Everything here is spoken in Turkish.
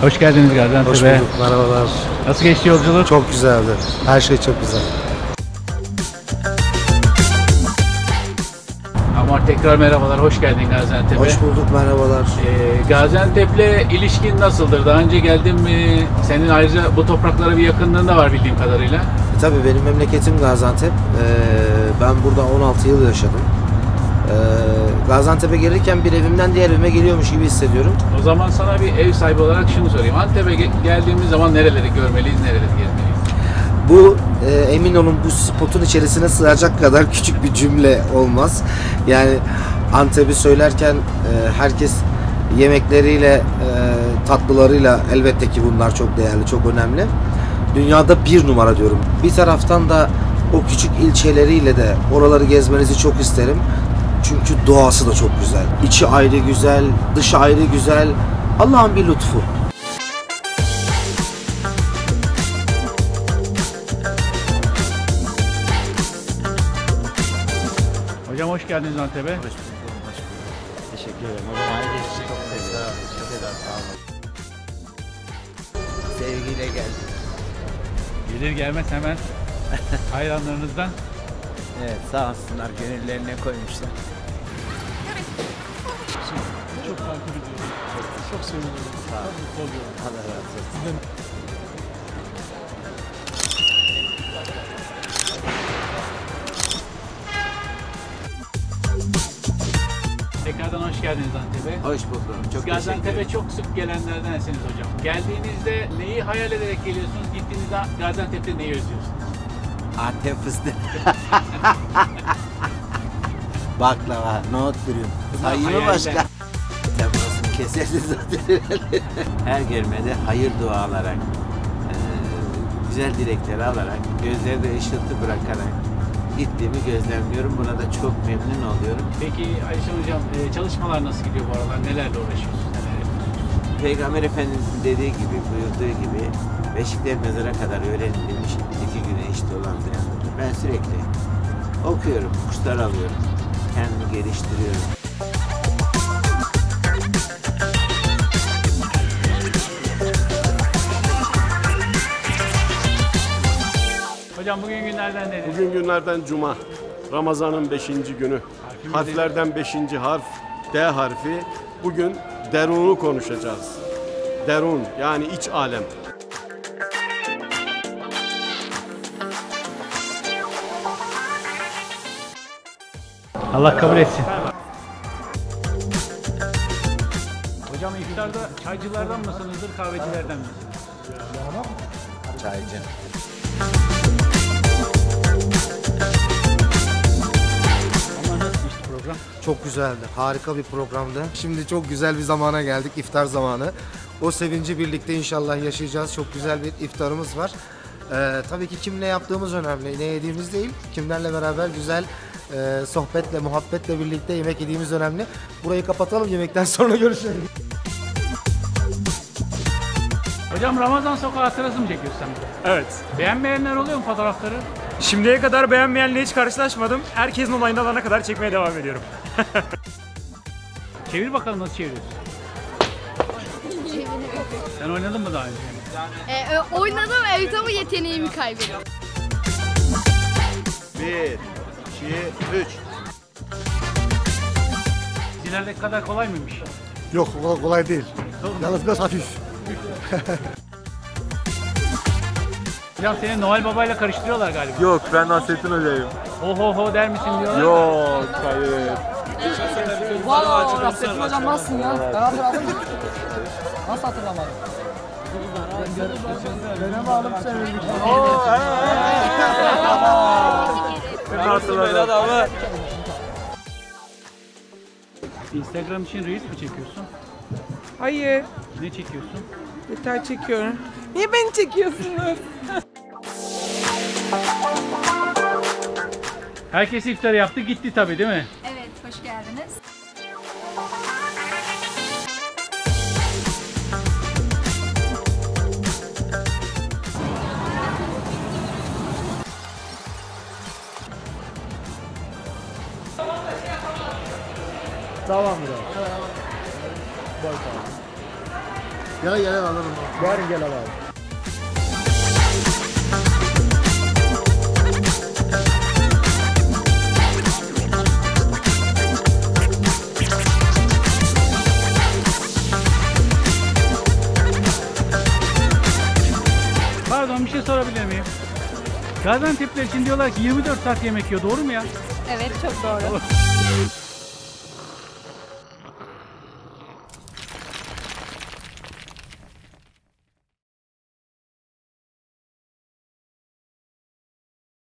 Hoş geldiniz Hoş Gaziantep'e. bulduk, merhabalar. Nasıl geçti yolculuk? Çok güzeldi. Her şey çok güzel. Ama tekrar merhabalar, hoş geldin Gaziantep'e. Hoş bulduk, merhabalar. Ee, Gaziantep'le ilişkin nasıldır? Daha önce geldin mi? Senin ayrıca bu topraklara bir yakınlığın da var bildiğim kadarıyla. E, tabii benim memleketim Gaziantep. Ee, ben burada 16 yıl yaşadım. Ee, Gaziantep'e gelirken bir evimden diğer evime geliyormuş gibi hissediyorum. O zaman sana bir ev sahibi olarak şunu sorayım. Antep'e ge- geldiğimiz zaman nereleri görmeliyiz, nereleri gezmeliyiz? Bu e, emin olun bu spotun içerisine sığacak kadar küçük bir cümle olmaz. Yani Antep'i söylerken e, herkes yemekleriyle, e, tatlılarıyla elbette ki bunlar çok değerli, çok önemli. Dünyada bir numara diyorum. Bir taraftan da o küçük ilçeleriyle de oraları gezmenizi çok isterim. Çünkü doğası da çok güzel. İçi ayrı güzel, dışı ayrı güzel. Allah'ın bir lütfu. Hocam hoş geldiniz Antep'e. Hoş bulduk, hoş bulduk. Teşekkür ederim. O zaman geçti. Çok seviyorum. Çok eder, sağ olun. Sevgiyle geldik. Gelir gelmez hemen hayranlarınızdan Evet, sağ olsunlar. Gönüllerine koymuşlar. çok takip ediyorum. Çok, çok seviniyorum. Sağ ol. Mutlu oluyorum. Allah razı olsun. Tekrardan hoş geldiniz Antep'e. Hoş buldum. Çok teşekkür Gaziantep'e ederim. çok sık gelenlerdensiniz hocam. Geldiğinizde neyi hayal ederek geliyorsunuz? Gittiğinizde Gaziantep'te neyi özlüyorsunuz? Antep fıstığı. Baklava, nohut dürüm. Sayıyor hayaller. başka. Burasını kesersin zaten. Her gelmede hayır dua alarak, eee, güzel dilekleri alarak, gözlerde ışıltı bırakarak gittiğimi gözlemliyorum. Buna da çok memnun oluyorum. Peki Ayşe hocam e, çalışmalar nasıl gidiyor bu aralar? Nelerle uğraşıyorsunuz? Peygamber Efendimiz'in dediği gibi, buyurduğu gibi beşikler mezara kadar öğrenilmiş iki güne eşit olan. Ben sürekli okuyorum, kurslar alıyorum, kendimi geliştiriyorum. Hocam bugün günlerden nedir? Bugün günlerden cuma. Ramazan'ın 5. günü. Harfimiz Harflerden 5. harf D harfi. Bugün derunu konuşacağız. Derun yani iç alem. Allah kabul etsin. Hocam iftarda çaycılardan mısınızdır, kahvecilerden misiniz? Çaycı. Program? Çok güzeldi. Harika bir programdı. Şimdi çok güzel bir zamana geldik. iftar zamanı. O sevinci birlikte inşallah yaşayacağız. Çok güzel bir iftarımız var. Ee, tabii ki kimle yaptığımız önemli. Ne yediğimiz değil. Kimlerle beraber güzel e, sohbetle, muhabbetle birlikte yemek yediğimiz önemli. Burayı kapatalım. Yemekten sonra görüşelim. Hocam Ramazan sokağı hatırası mı çekiyorsun sen? Evet. Beğenmeyenler oluyor mu fotoğrafları? Şimdiye kadar beğenmeyenle hiç karşılaşmadım. Herkesin onayını alana kadar çekmeye devam ediyorum. Çevir bakalım nasıl çeviriyorsun. Sen oynadın mı daha önce? Ee, ö- oynadım evet ama yeteneğimi kaybettim. 1, 2, 3. Dizilerdeki kadar kolay mıymış? Yok kolay değil. Yalnız biraz hafif. Hocam seni Noel Baba ile karıştırıyorlar galiba. Yok ben Nasrettin Hoca'yım. Ho ho ho der misin diyorlar. Yok hayır. Valla Nasrettin Hocam nasılsın ya? Ben hatırladım. Nasıl hatırlamadım? Benim alıp sevindik. Instagram için reels mi çekiyorsun? Hayır, Ne çekiyorsun? detay çekiyorum. Niye beni çekiyorsunuz? Herkes iftar yaptı gitti tabii değil mi? Evet hoş geldiniz. Abi. Bak abi. Yarın gel alırım. Yarın gel al abi. Pardon bir şey sorabilir miyim? Gaziantep'ler için diyorlar ki 24 saat yemek yiyor. Doğru mu ya? Evet çok doğru.